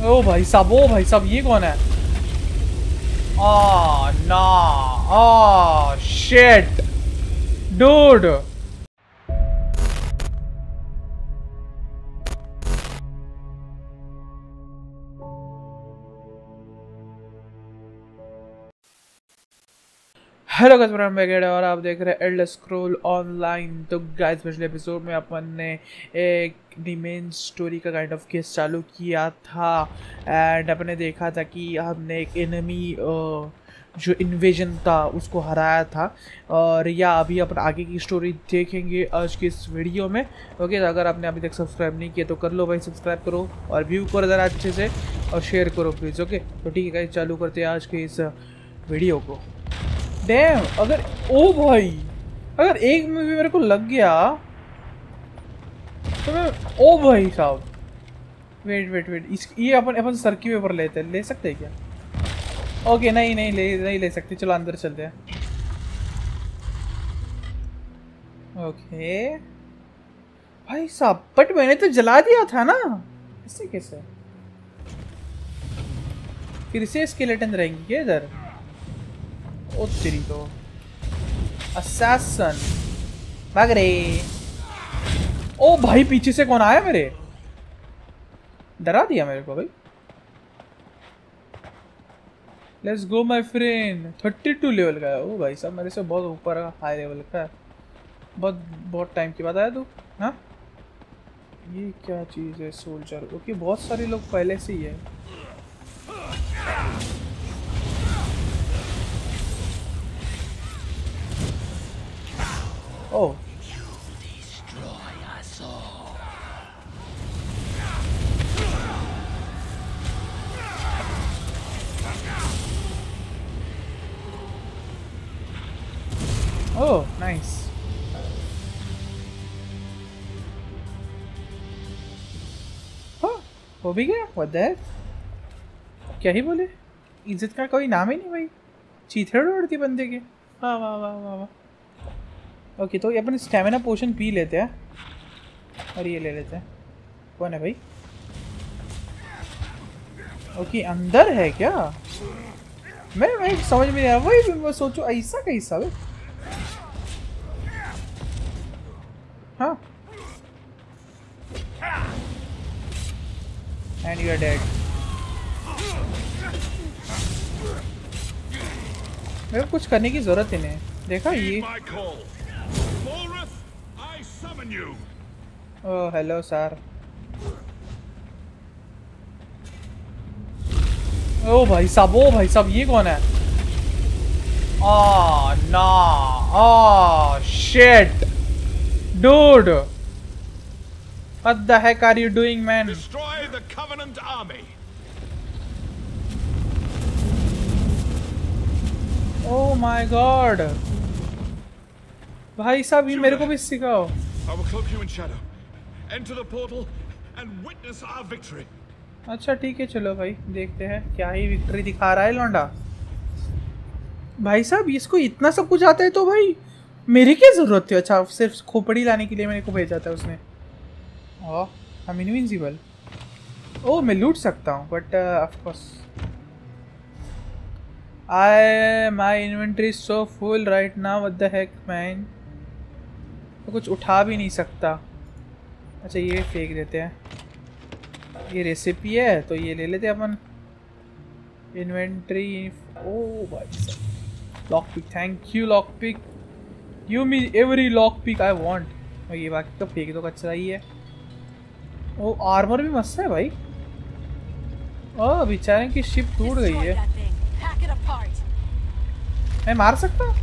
ओ भाई साहब, ओ भाई साहब, ये कौन है? आ, ना, आ शिट डूड हेलो नाम और आप देख रहे हैं एल्डर स्क्रॉल ऑनलाइन तो गाइस पिछले एपिसोड में अपन ने एक मेन स्टोरी का काइंड ऑफ़ केस चालू किया था। एंड अपने देखा था कि हमने एक एनिमी जो इन्वेजन था, उसको हराया था। और या अभी अपन आगे की स्टोरी देखेंगे आज के इस वीडियो में। ओके तो अगर आपने अभी तक सब्सक्राइब नहीं किया तो कर लो भाई सब्सक्राइब करो और व्यू करो ज़रा अच्छे से और शेयर करो प्लीज़ ओके तो ठीक है चालू करते हैं आज के इस वीडियो को। डैम अगर ओ भाई, अगर एक में भी मेरे को लग गया ओ भाई साहब। वेट वेट वेट इस ये अपन अपन सर की पेपर लेते हैं। ले सकते हैं क्या? ओके नहीं नहीं, ले नहीं ले सकते। चलो, अंदर चलते हैं। ओके भाई साहब बट मैंने तो जला दिया था ना। इससे कैसे? फिर से स्केलेटन रहेंगे क्या इधर? ओ तेरी तो। असैसन भाग रे। ओ भाई, पीछे से कौन आया मेरे? डरा दिया मेरे को भाई। Let's go my friend thirty two level का है। ओ भाई साहब, मेरे से बहुत ऊपर का हाई लेवल का है। बहुत बहुत टाइम की बात आया तू हाँ ये क्या चीज़ है सोल्जर ओके, बहुत सारे लोग पहले से ही है। Oh. Oh, nice. हाँ हो भी गया? What the heck? क्या ही बोले? इज़्ज़त का कोई नाम ही नहीं भाई। चीथड़े उड़ती बंदे के। वाह वाह वाह वाह वाह। ओके तो ये अपन स्टेमिना पोशन पी लेते हैं। और ये ले लेते हैं। कौन है भाई? ओके अंदर है क्या? मैं मैं समझ में नहीं आया वही मैं सोचो ऐसा कैसा भाई हाँ एंड यू आर डेड मेरे कुछ करने की ज़रूरत ही नहीं देखा ये? You. Oh hello sir oh भाई साहब ओ भाई साहब ये कौन है? आ ना आ shit dude What the heck are you doing man Destroy the Covenant army. Oh my god भाई साहब ये मेरे को भी सिखाओ I will cloak you in shadow. Enter the portal and witness our victory. अच्छा ठीक है चलो भाई देखते हैं क्या ही विक्ट्री दिखा रहा है लौंडा भाई साहब इसको इतना सब कुछ आता है तो भाई मेरी क्या ज़रूरत थी? अच्छा सिर्फ़ खोपड़ी लाने के लिए मेरे को भेजा था उसने। ओह आई एम इनविजिबल ओह मैं लूट सकता हूँ but of course I my inventory so full right now what the heck man कुछ उठा भी नहीं सकता। अच्छा ये फेंक देते हैं। ये रेसिपी है तो ये ले लेते अपन। इन्वेंट्री ओ भाई lock pick thank you lock pick you me every lock pick I want ये बाकी तो फेंक दो कचरा ही है। ओ आर्मर भी मस्त है भाई। ओ बेचारे की शिप टूट गई है. मैं मार सकता हूँ.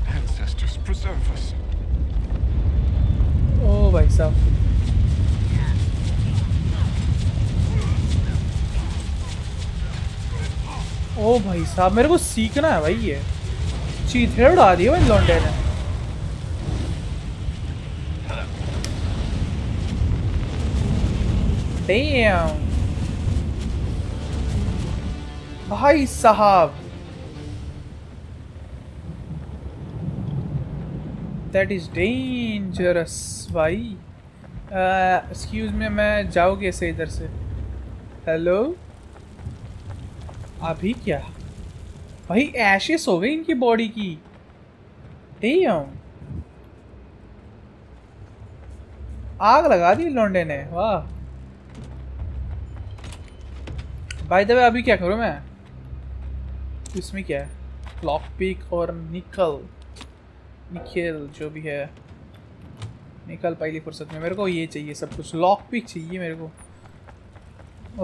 ओ भाई साहब। ओ भाई साहब मेरे को सीखना है भाई ये। चीथे उड़ा दिए भाई लौंडे ने। Damn. भाई साहब दैट इज़ डेंजरस भाई। एक्सक्यूज में मैं जाओ कैसे इधर से। हेलो अभी क्या? भाई एशेस हो गई इनकी बॉडी की। Damn. आग लगा दी लौंडे ने, वाह। भाई दबे अभी क्या करूँ मैं? इसमें क्या है? लॉक पिक और निकल निकल जो भी है। निकल पहली फुर्सत में। मेरे को ये चाहिए सब कुछ। लॉक पिक चाहिए मेरे को।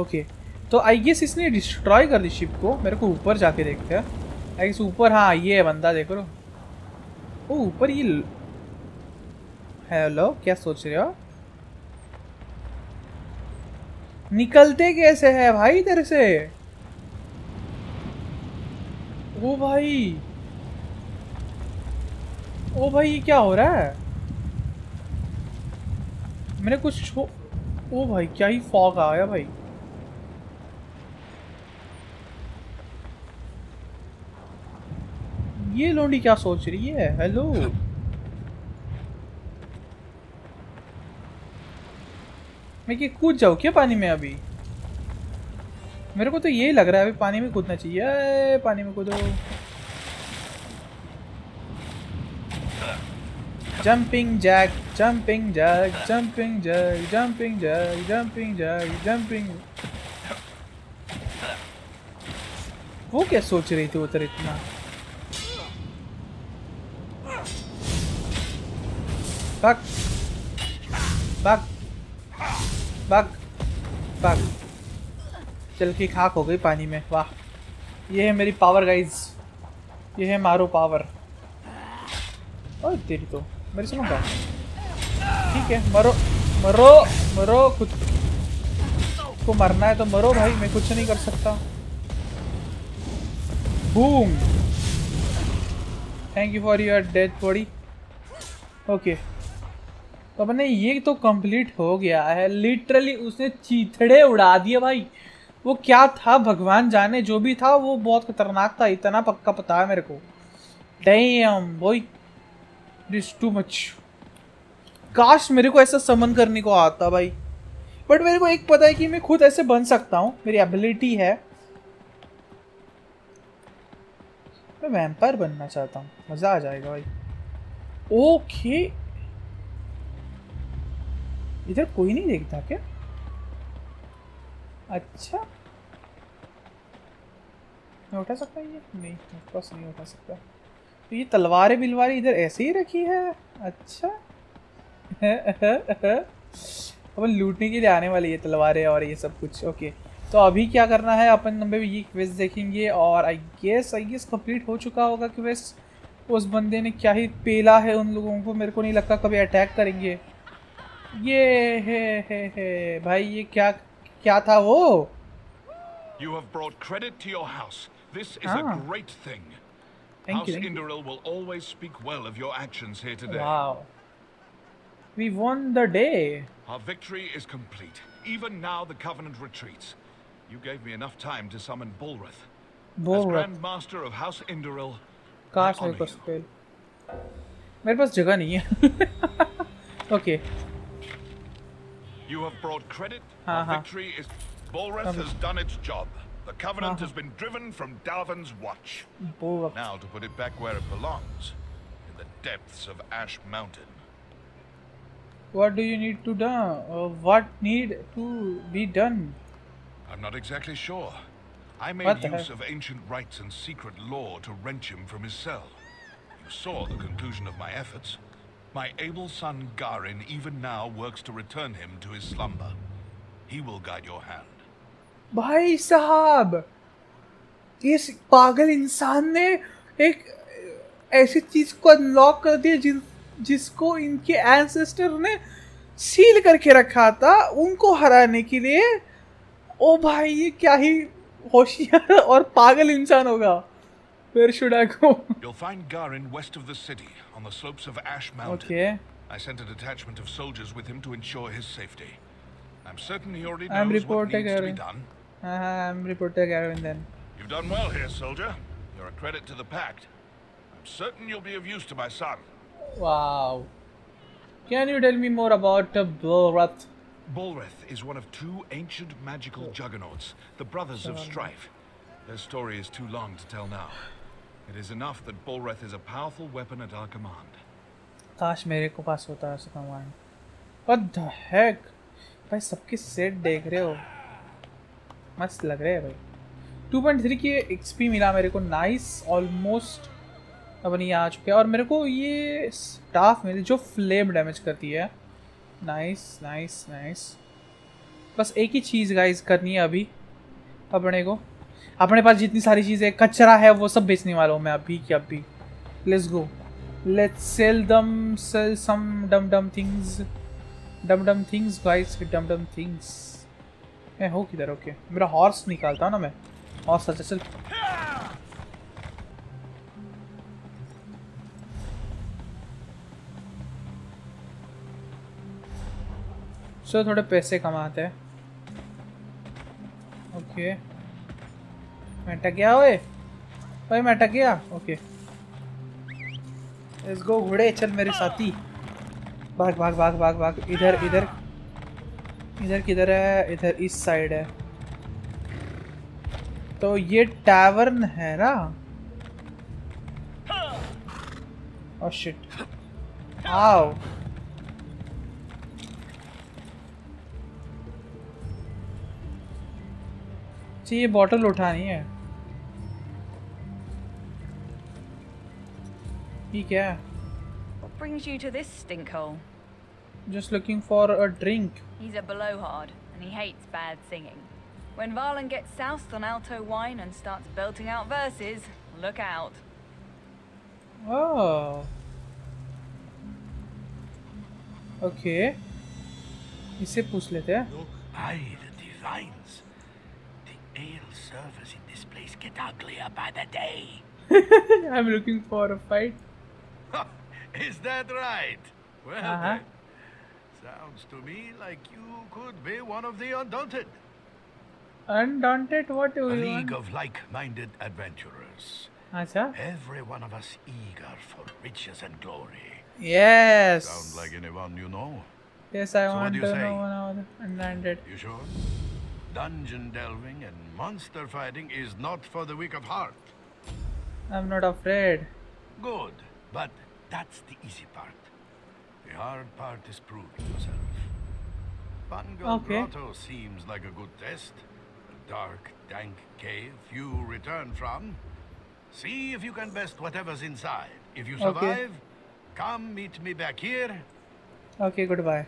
ओके तो आई गेस इसने डिस्ट्रॉय कर दी शिप को। मेरे को ऊपर जाके देखते हैं। आई गेस ऊपर हाँ ये है बंदा, देखो रो ओ, ऊपर ये हेलो क्या सोच रहे हो निकलते कैसे है भाई इधर से? ओ भाई। ओ भाई, ये क्या हो रहा है? मैंने कुछ छो, ओ भाई, क्या ही फॉग आ गया भाई। ये लोंडी क्या सोच रही है? हेलो मैं कि कूद जाऊँ क्या पानी में अभी? मेरे को तो यही लग रहा है, अभी पानी में कूदना चाहिए। पानी में कूदो। Jumping jack jumping jack jumping jack jumping jack jumping jack jumping वो क्या सोच रही थी उधर इतना? भाग। भाग। भाग भाग चल की खाक हो गई पानी में, वाह। ये है मेरी पावर गाइज़ ये है मारो पावर और तेरी तो। मेरे सुनो ठीक है, मरो मरो मरो, खुद को मरना है तो मरो भाई, मैं कुछ नहीं कर सकता। Boom thank you for your death body okay तो अपने ये तो कंप्लीट हो गया है। लिटरली उसने चीथड़े उड़ा दिए भाई। वो क्या था? भगवान जाने जो भी था, वो बहुत खतरनाक था। इतना पक्का पता है मेरे को। Damn boy this too much काश मेरे को ऐसा समन करने को आता भाई। बट मेरे को एक पता है कि मैं खुद ऐसे बन सकता हूँ। मेरी एबिलिटी है। मैं वैम्पायर बनना चाहता हूँ। मज़ा आ जाएगा भाई। ओके इधर कोई नहीं देखता क्या? अच्छा। मैं उठा सकता ये? नहीं पास नहीं उठा सकता। तो ये तलवारें बिलवारें इधर ऐसे ही रखी है? अच्छा। अपन लूटने के लिए आने वाली है तलवारें और ये सब कुछ। ओके तो अभी क्या करना है? अपन नंबर ये क्वेस्ट देखेंगे और I guess I guess complete हो चुका होगा क्वेस्ट उस बंदे ने क्या ही पेला है उन लोगों को? मेरे को नहीं लगता कभी अटैक करेंगे। ये है है है भाई ये क्या क्या था वो You have brought credit to your house. This is Ah. a great thing. Thank house you, thank you. Indoril will always speak well of your actions here today. Wow. We won the day. Our victory is complete. Even now, the Covenant retreats. You gave me enough time to summon Bulrath. As बहुत Grand Master of House Indoril, काश I मेरे honor pass you. Spell मेरे पास जगह नहीं है okay You have brought credit. Uh -huh. Victory is. Bolreth um. has done its job. The Covenant uh -huh. has been driven from Dalvin's watch. Now to put it back where it belongs, in the depths of Ash Mountain. What do you need to do? Uh, what need to be done? I'm not exactly sure. I made use of ancient rites and secret law to wrench him from his cell. You saw the conclusion of my efforts. My able son Garin even now works to return him to his slumber. He will guide your hand. भाई साहब, इस पागल इंसान ने एक ऐसी चीज़ को unlock कर दिया जिस जिसको इनके एंसेस्टर ने सील करके रखा था उनको हराने के लिए ओ भाई, ये क्या ही होशियार और पागल इंसान होगा Where should I go? You'll find Garin west of the city, on the slopes of Ash Mountain. Okay. I sent a detachment of soldiers with him to ensure his safety. I'm certain he already knows what needs Garin. to be done. Uh -huh, I'm reporter Garin then. You've done well here, soldier. You're a credit to the Pact. I'm certain you'll be of use to my son. Wow. Can you tell me more about uh, Bolrath? Bolrath is one of two ancient magical juggernauts, the Brothers of Strife. Their story is too long to tell now. It is enough that Bolreth is a powerful weapon at our command. काश मेरे को पास होता ऐसा command What the heck? भाई सबके set देख रहे हो। मस्त लग रहे हैं भाई। 2.3 की एक्सपी मिला मेरे को। नाइस ऑलमोस्ट अब नहीं आ चुके और मेरे को ये स्टाफ मिली, जो फ्लेम डैमेज करती है। नाइस नाइस नाइस बस एक ही चीज़ गाइस करनी है अभी। अपने को। अपने पास जितनी सारी चीज़ें कचरा है, वो सब बेचने वाला हूँ मैं अभी की अभी। Let's go let's sell dumb sell some dumb dumb things डम डम थिंग्स गाइस डम डम थिंग्स मैं हो किधर? ओके मेरा हॉर्स निकालता हूँ ना मैं। हॉर्स अच्छा चल। चलो, थोड़े पैसे कमाते हैं। ओके मैं अटक गया ओए? ओए मैं अटक गया ओके लेट्स गो घोड़े, चल मेरे साथी। भाग भाग भाग भाग भाग। इधर इधर। इधर किधर है? इधर इस साइड है। तो ये टावर्न है ना? ओह शिट आओ ये बॉटल उठानी है। ठीक है What brings you to this stinkhole? Just looking for a drink. He's a blowhard, and he hates bad singing. When Varlan gets soused on alto wine and starts belting out verses, look out. Oh. Okay. इसे पूछ लेते हैं By the divines, the ale servers in this place get uglier by the day. I'm looking for a fight. Is that right? Well, uh -huh. sounds to me like you could be one of the undaunted. Undaunted? What do you A league want? of like-minded adventurers. Acha? Every one of us eager for riches and glory. Yes. Sound like anyone you know? Yes, I so want to know one of undaunted. You sure? Dungeon delving and monster fighting is not for the weak of heart. I'm not afraid. Good, but that's the easy part. The hard part is proving yourself. Fungal Okay. Grotto seems like a good test. A dark, dank cave few return from. See if you can best whatever's inside. If you Okay. survive, come meet me back here. Okay good bye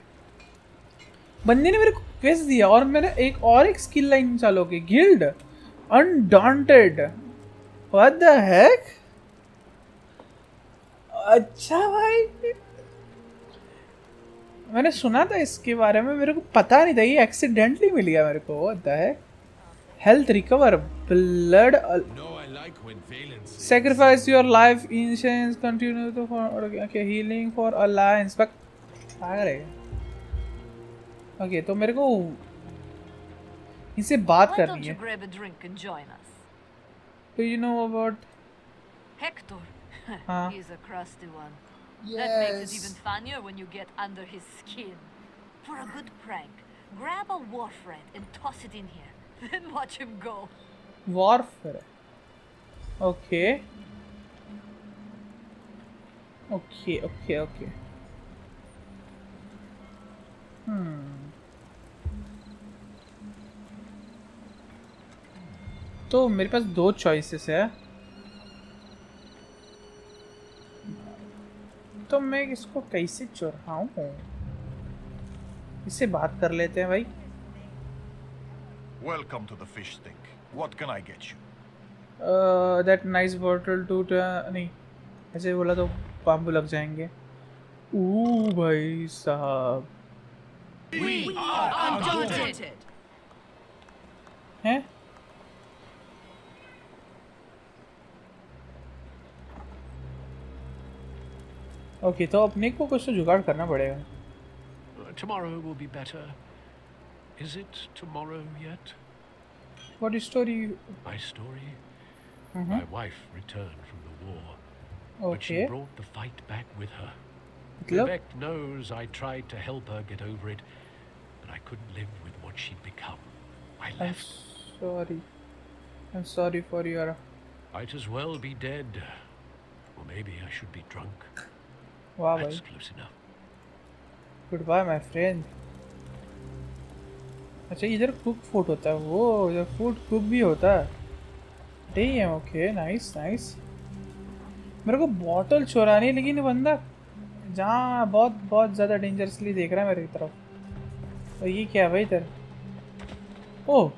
बंदे ने मेरे को quest दिया और मैंने एक और एक स्किल लाइन चालू की guild undaunted what the heck अच्छा भाई मैंने सुना था इसके बारे में मेरे को पता नहीं था ये एक्सीडेंटली मिल गया मेरे को the heck health recover blood sacrifice your life incense continue to for okay, okay healing for alliance but आ रहे ओके तो मेरे को इनसे बात करनी है? Do you know about Hector. Huh? He's a crusty one. That makes it even funnier when you get under his skin. For a good prank, grab a wharf rat and toss it in here. Then watch him go. warfare okay okay okay okay hmm तो मेरे पास दो choices है तो मैं इसको कैसे चुराऊं इससे बात कर लेते हैं भाई Welcome to the fish stink. What can I get you? That nice bottle too नहीं ऐसे बोला तो बाम्बू लग जाएँगे ओ भाई साहब Undaunted. हैं ओके तो अपने को कुछ तो जुगाड़ करना पड़ेगा Uh, tomorrow will be better. Is it tomorrow yet? What story My story? My wife returned from the war, but she okay brought the fight back with her. मतलब Vivek knows I tried to help her get over it, but I couldn't live with what she'd become. I I left. Sorry I'm sorry for your Might as well be dead. Or maybe I should be drunk. वाह भाई। Good bye my friend अच्छा इधर cook food होता है। वो इधर food cook भी होता है। डैम ओके नाइस नाइस मेरे को बॉटल चुरानी है लेकिन बंदा जहाँ बहुत बहुत ज़्यादा डेंजरसली देख रहा है मेरी तरफ़। और ये क्या है भाई इधर? ओह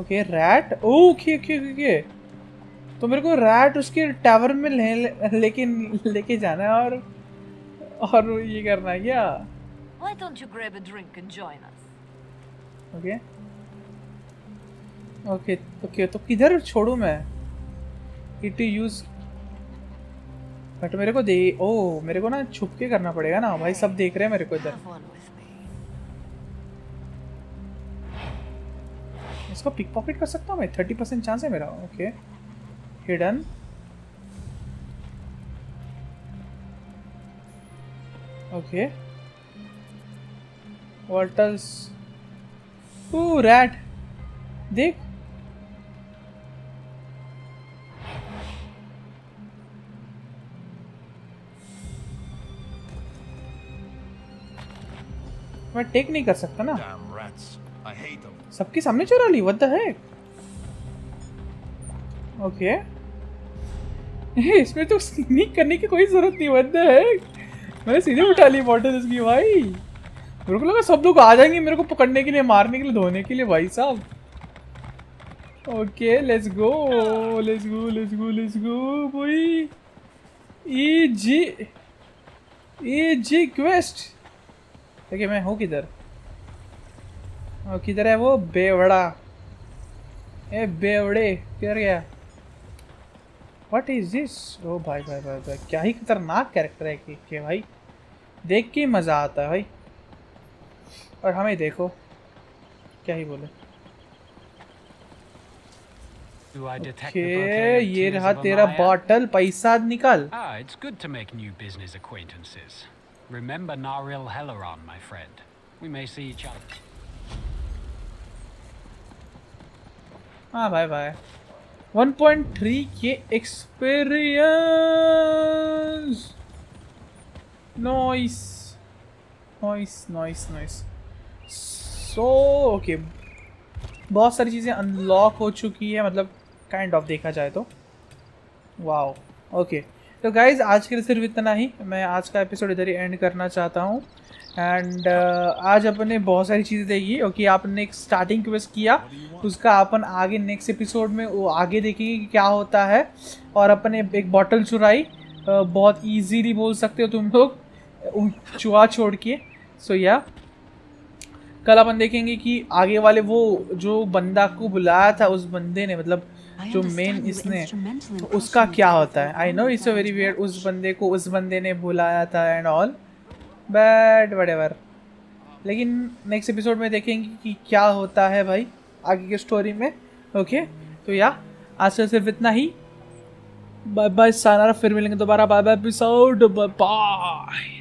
okay rat okay okay okay तो मेरे को रैट उसके टावर में ले, ले, लेकिन लेके जाना है और और ये करना है क्या? Why don't you grab a drink and join us? Okay okay okay तो किधर छोड़ू मैं? इट यूज़ बट मेरे को दे ओ मेरे को ना छुप के करना पड़ेगा ना भाई सब देख रहे हैं मेरे को इधर. इसको पिक पॉकेट कर सकता हूँ मैं? थर्टी परसेंट चांस है मेरा okay hidden okay Walters oh rat देख मैं टेक नहीं कर सकता ना. सबके सामने चुरा ली व्हाट द हेक ओके इसमें तो स्नीक करने की कोई ज़रूरत नहीं बनता है। मैंने सीधे उठा ली बॉटल इसकी, भाई। मेरे को लगा सब लोग आ जाएँगे मेरे को पकड़ने के लिए, मारने के लिए, धोने के लिए, भाई साहब। Okay let's go let's go let's go let's go भाई ई जी ई जी क्वेस्ट देखिए, मैं हूँ किधर? किधर है वो? बेवड़ा। ए, बेवड़े, किधर गया? वट इज़ दिस ओ भाई भाई भाई भाई क्या ही खतरनाक कैरेक्टर है कि के भाई। देख के मज़ा आता है भाई। और हमें देखो क्या ही बोले। ओके ये रहा तेरा बॉटल पैसा निकल। It's good to make new business acquaintances remember नारियल हेलोरॉन my friend we may see each other हाँ भाई भाई 1.3 के experience nice nice nice nice so okay बहुत सारी चीज़ें अनलॉक हो चुकी है मतलब काइंड ऑफ़ देखा जाए तो। वाओ ओके तो गाइज़ आज के लिए सिर्फ़ इतना ही। मैं आज का एपिसोड इधर ही एंड करना चाहता हूँ। एंड uh, आज अपने बहुत सारी चीज़ें देखी ओके आपने एक स्टार्टिंग क्वेस्ट किया उसका अपन आगे नेक्स्ट एपिसोड में वो आगे देखेंगे कि क्या होता है। और अपने एक बॉटल चुराई अ, बहुत इजीली बोल सकते हो तुम लोग चुहा छोड़ के। सो या कल अपन देखेंगे कि आगे वाले वो जो बंदा को बुलाया था उस बंदे ने मतलब जो मेन इसने उसका क्या होता है? I know it's a very weird उस बंदे को उस बंदे ने बुलाया था एंड ऑल बट वट लेकिन नेक्स्ट एपिसोड में देखेंगे कि क्या होता है भाई आगे की स्टोरी में ओके तो या, आज से सिर्फ़ इतना ही। बाय बाय सानारा, फिर मिलेंगे दोबारा। Bye by episode bye